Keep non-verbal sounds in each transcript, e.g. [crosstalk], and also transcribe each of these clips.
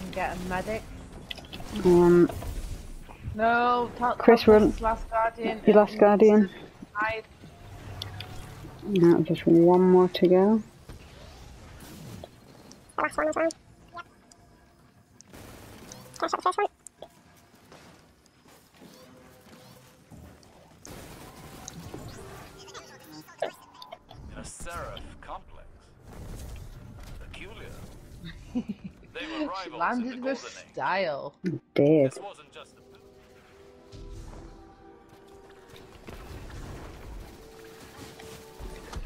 can get a medic. Um, No, tell, Chris, tell run. Chris last guardian. Your last guardian. Hide. no, just one more to go. Last one as well. Flash out the first in a seraph complex. Peculiar. [laughs] They were She rivals the landed Golden with style. Dave. This wasn't just a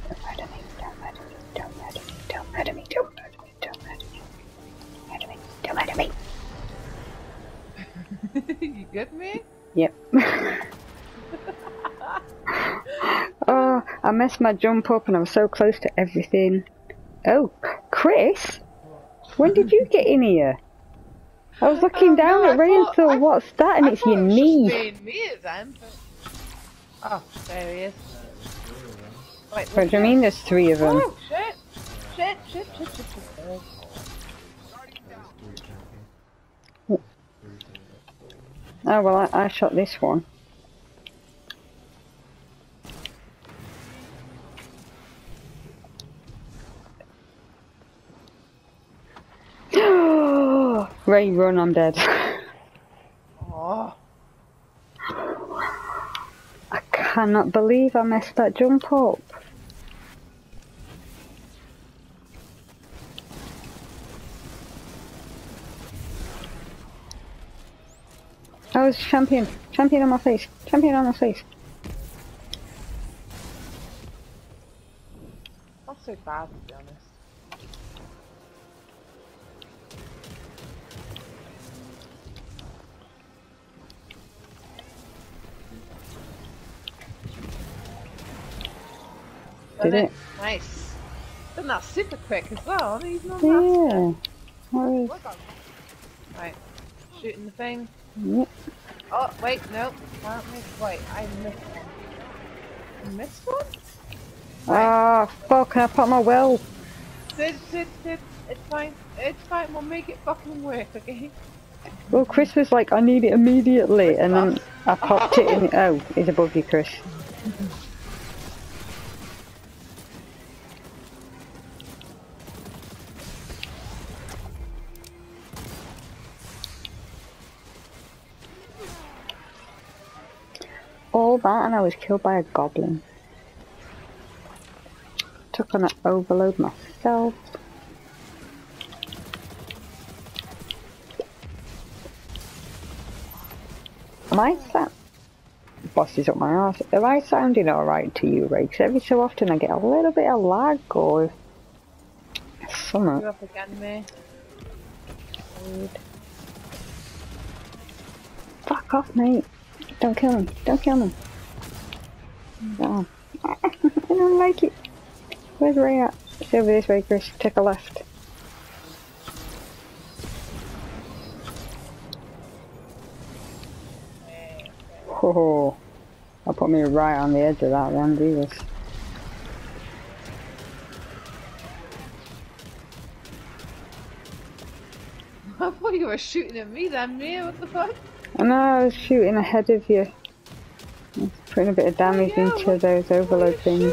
Don't murder me, don't murder me, don't murder me, don't murder me, don't murder me, don't murder me. Don't murder me. you get me? Yep. [laughs] oh, I messed my jump up and I was so close to everything. Oh, Chris? When did you get in here? I was looking Oh, down no, at Ray and what's that? And I it's your knee. me then. But... Oh, there he is. Wait, What do you mean there's three of them? Oh, shit. Shit, shit, shit, shit, shit. shit. Oh, well, I, I shot this one. Ray, run, I'm dead. [laughs] Oh, I cannot believe I messed that jump up. I was champion. Champion on my face. Champion on my face. not so bad to be honest. Did it? Nice. Done that super quick as well. I'm even on that. Yeah. What is... Look. Right. Shooting the thing. Yep. Oh, wait, no. Can't miss. Wait, I missed one. I missed one? Ah, fuck, can I put my well? Sid, Sid, Sid. It's fine. It's fine. We'll make it fucking work, okay? Well, Chris was like, I need it immediately, and then I popped it in. Oh, it's above you, Chris. All that, and I was killed by a goblin. Took on an overload myself. Am I sound... Bosses up my ass. Am I sounding alright to you, Ray? 'Cause every so often I get a little bit of lag or... Something. You up again, me? Fuck off, mate. Don't kill him. Don't kill him. No. [laughs] I don't like it. Where's Ray at? It's over this way, Chris. Take a left. Oh, I put me right on the edge of that then, Jesus. [laughs] I thought you were shooting at me then, me. What the fuck? I know I was shooting ahead of you. I was putting a bit of damage into those overload things.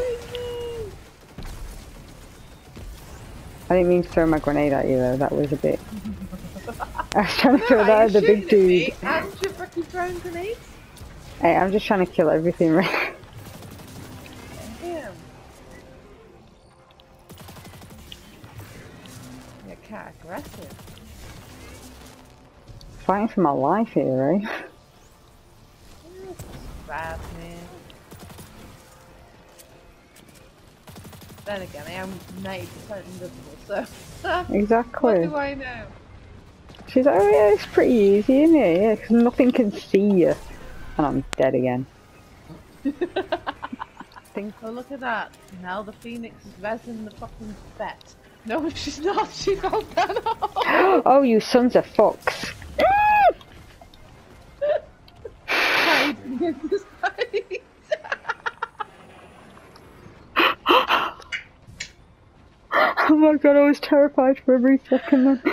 I didn't mean to throw my grenade at you though, that was a bit... [laughs] I was trying to throw that at the big dude. And you're fucking throwing grenades? Hey, I'm just trying to kill everything right Fighting for my life here? Bad man. Then again, I am 90% invisible, so. [laughs] Exactly. What do I know? She's like, oh yeah, it's pretty easy, isn't it? Yeah, 'cause nothing can see you. And I'm dead again. [laughs] Think Oh, look at that. Now the Phoenix is resin the fucking bet. No, [laughs] she's not. She got that off. [gasps] oh, you sons of fucks. Hide in this fight. Oh my god, I was terrified for every second then. [laughs]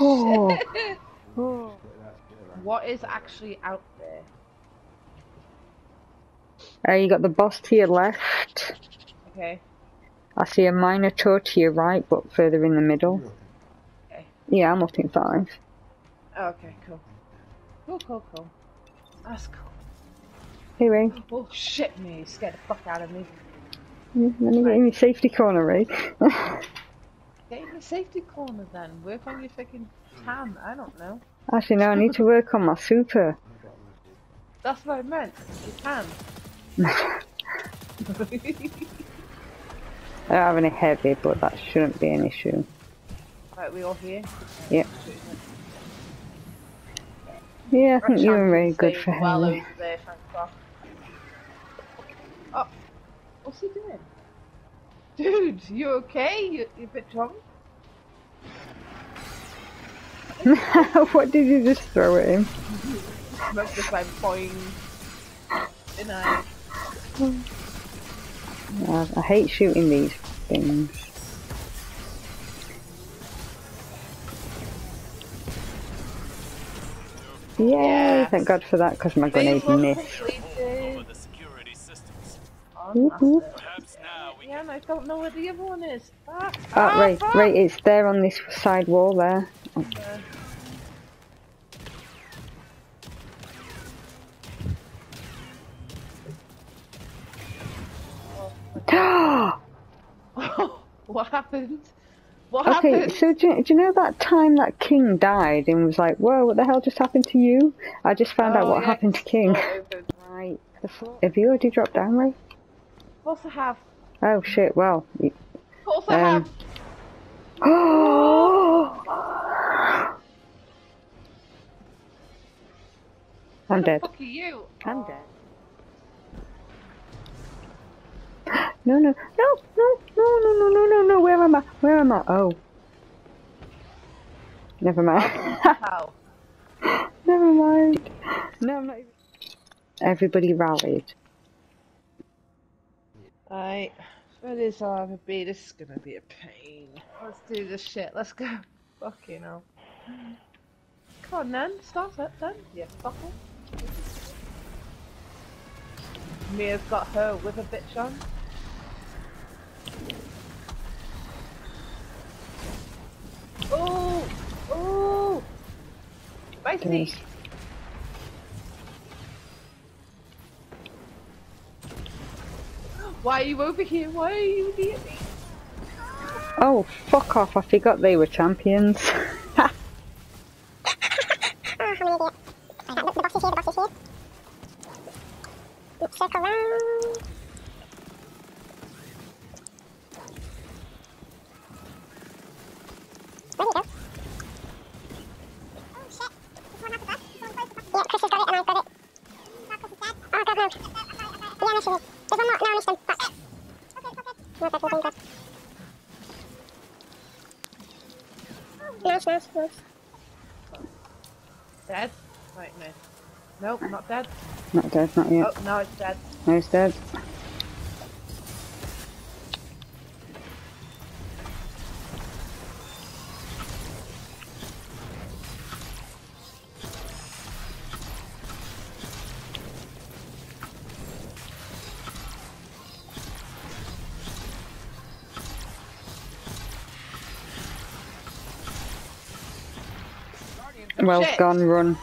Oh. oh. What is actually out there? Uh, you got the boss to your left. Okay. I see a Minotaur to your right, but further in the middle. Okay. Yeah, I'm up in five. Okay, cool. Cool, cool, cool. That's cool. Hey, Ray. Oh shit me, you scared the fuck out of me. Let me get in your safety corner, Ray. [laughs] Get in the safety corner then. Work on your fucking tan. I don't know. Actually, no, I need to work on my super. That's what I meant. You can. [laughs] I don't have any heavy, but that shouldn't be an issue. right, we all here? Yep. Yeah, I think [laughs] you and very good for well over there, thank Oh, what's he doing? Dude, you okay? You, you a bit drunk? [laughs] what did you just throw at him? Smoke just like boing. And I. Uh, I hate shooting these things. Yay! Yes. Thank God for that, because my grenade Phase missed. completed. Over the security systems. Oh, Woohoo. massive. Perhaps now we Yeah, and I don't know where the other one is. Ah, Ah, Ray, fuck. Ray, it's there on this side wall there. [gasps] [laughs] what happened? What Okay, happened? so do, you- do you know that time that King died and was like, whoa, what the hell just happened to you? I just found out Oh, what yeah, happened to King. Right. The floor. [laughs] Have you already dropped down, Ray? Of course I have. Oh shit, well. Of course I Um, have. [gasps] I'm dead. Fuck are you? I'm dead. No, no, no, no, no, no, no, no, no, no, where am I? Where am I? Oh. Never mind. How? [laughs] Never mind. No, I'm not even... Everybody rallied. Right. Where is RB? This is gonna be a pain. Let's do this shit. Let's go. Fucking hell. Come on then. Start it then. Yeah, fucker. Mia's got her with a bitch on. Oh! Oh! Yes. Why are you over here? Why are you near me? Oh, fuck off. I forgot they were champions. [laughs] Ah, I'm an idiot. I got the box is here, the box is here. Loop circle round. Where did it go? Oh shit. This one has the bus. This one close the bus. Yeah, Chris has got it and I've got it. Oh god no. Yeah, no she did. There's one more. No, I missed them. Fuck. Okay, okay. No, that's nothing good. Dead? Wait a minute. Nope, not dead. not dead, not yet. Oh, no, it's dead. No, it's dead. Well Shit. gone, run.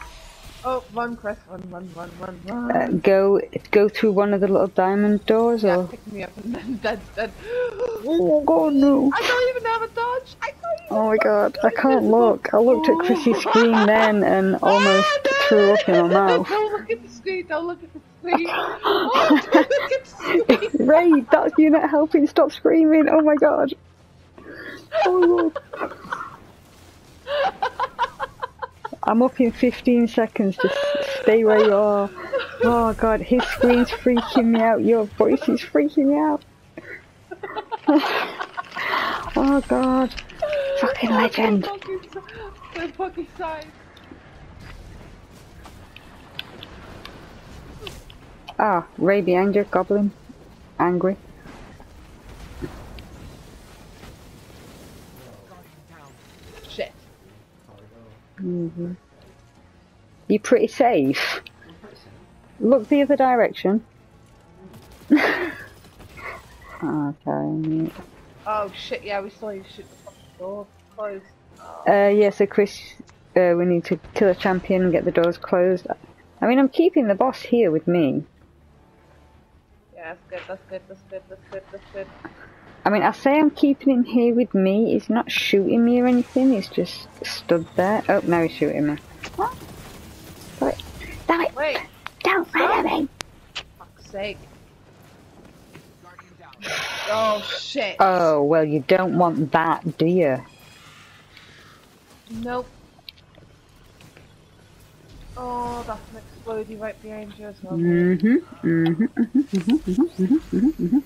Oh, run, Chris, run, run, run, run, run. Uh, go go through one of the little diamond doors yeah, or pick me up and then [laughs] dead, dead. Oh god no. I don't even have a dodge. I can't even Oh my god, I can't look. I looked at Chrissy's screen [laughs] then and almost Ah, no, threw up in my mouth. Don't look at the screen. Don't look at the screen. [laughs] oh, don't look at the screen. Ray, that's you not helping. Stop screaming. Oh my god. Oh lord. I'm up in 15 seconds. Just stay where you are. Oh god, his screen's freaking me out. Your voice is freaking me out. [laughs] oh god. Fucking legend. The fucking, the fucking side. Ah, Ray behind you, goblin. Angry. Shit. You pretty safe? Look the other direction. [laughs] okay. Oh shit, yeah, we still need to shoot the fucking door closed. Oh, Uh, yeah, so Chris, uh, we need to kill a champion and get the doors closed. I mean, I'm keeping the boss here with me. yeah, that's good, that's good, that's good, that's good, that's good. I mean, I say I'm keeping him here with me. He's not shooting me or anything. He's just stood there. Oh, now he's shooting me. What? Wait. Damn it! Wait, Don't murder me! fuck's sake. Oh shit. Oh, well, you don't want that, do you? Nope. Oh, that's an explodey right behind you as well. Mm-hmm, mm-hmm, mm-hmm, mm-hmm, mm-hmm, mm-hmm,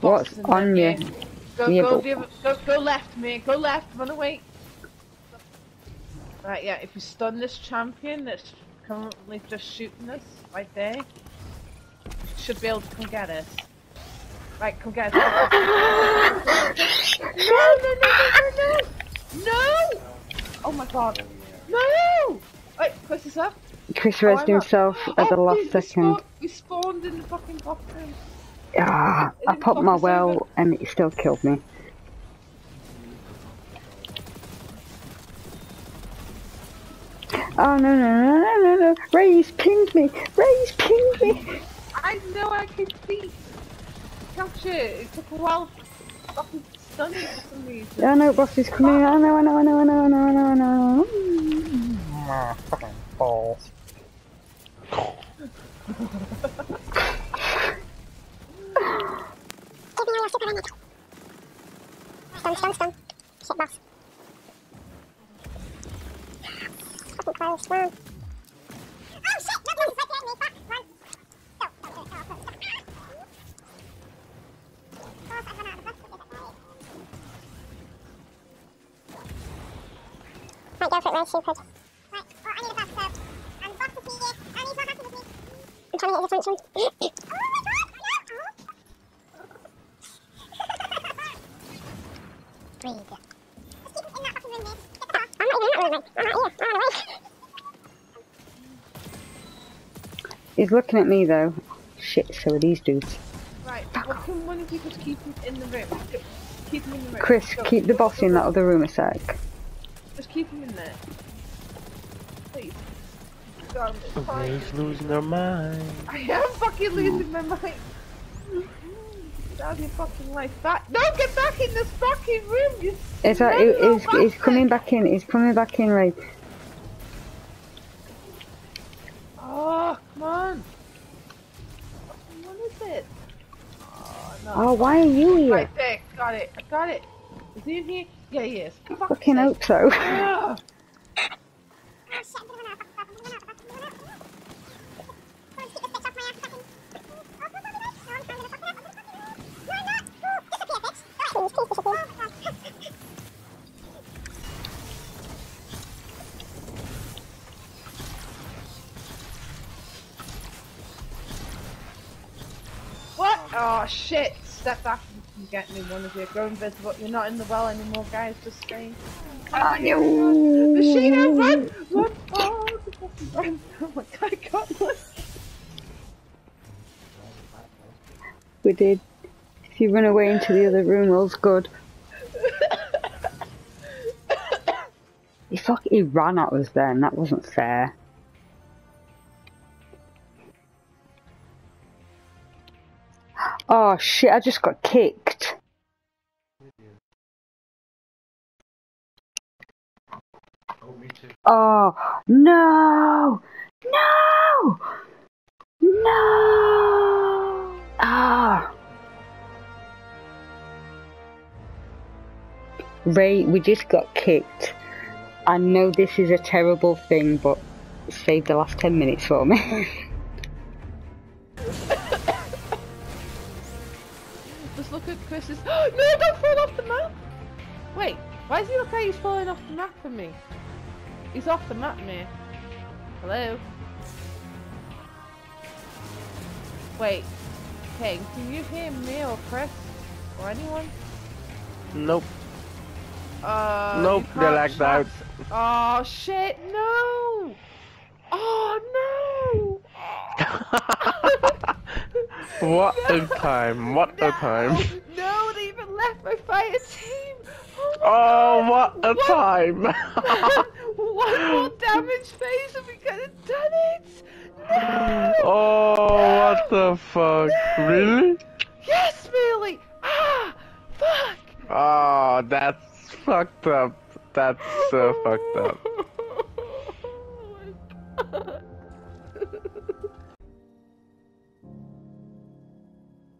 What's on you? Go, Yeah, go, other, go, go left, mate. Go left. Run away. Right, yeah. If you stun this champion that's currently just shooting us right there, should be able to come get us. Right, come get us. [laughs] no, no, no, no, no, no! No! Oh my god. No! Wait, Chris is up. Chris Oh, resed I'm up. himself at the Oh, last we second. spawned- We spawned in the fucking bathroom. Ah, I popped my well over. and it still killed me. Oh no no no no no no! Ray's pinned me! Ray's pinned me! I know I can see. Capture it. It took a while to fucking stun it for some reason. Oh no, boss is coming! I know, I know, I know, I know, I know, I know, I know. Ah, fucking balls. [laughs] Give me all your super on it. Stun, stun, stun. Shit, boss. Fucking close, run. Oh right behind to. Right, oh, I need a buff, so. The boss is here, and he's not happy with me. I'm trying to get his attention. oh my god, no! Breathe. Just keep him in that fucking room, mate. Get the fuck. I'm not even in that room, mate. I'm not here. I'm on the way. He's looking at me though. Shit, so are these dudes. Right, well, can one of you just keep him in the room? Keep him in the room. Chris, Go, keep the go, boss go, in go. that other room a sec. Just keep him in there. Please. God, it's losing their mind. I am fucking losing my mind. Get out of your fucking life. Back. No, get back in this fucking room. You It's like, smelly it, it's, it's coming back in, it's coming back in, Ray. Oh, come on. What is it? Oh, no. Oh, why are you here? Right there. Got it. I got it. Is he in here? Yeah, he is. For fuck's Fucking sake. hope so. Ugh. [laughs] Oh shit! Step back and get me one of you. Go invisible. You're not in the well anymore, guys. Just stay. Oh, no. Machine, run! Run! Oh, the fucking run! [laughs] Oh my god, I! We did. If you run away into the other room, all's good. [laughs] He fuck, he ran at us then. That wasn't fair. Oh shit! I just got kicked. Oh no! No! No! Ah! Ray, we just got kicked. I know this is a terrible thing, but save the last 10 minutes for me. [laughs] Just look at Chris's. [gasps] no, don't fall off the map! Wait, why does he look like he's falling off the map for me? He's off the map, man. Hello? Wait. Hey, can you hear me or Chris? Or anyone? Nope. Uh, nope, they're can't lagged out. Oh shit, no! Oh no! [laughs] what a time! What a time! No, they even left my fire team! Oh, Oh, what a time! [laughs] [laughs] One more damage phase and we could have done it! No! oh, what the fuck? Really? Yes, Bailey! Ah! Fuck! Oh, that's fucked up. That's so fucked up. [laughs]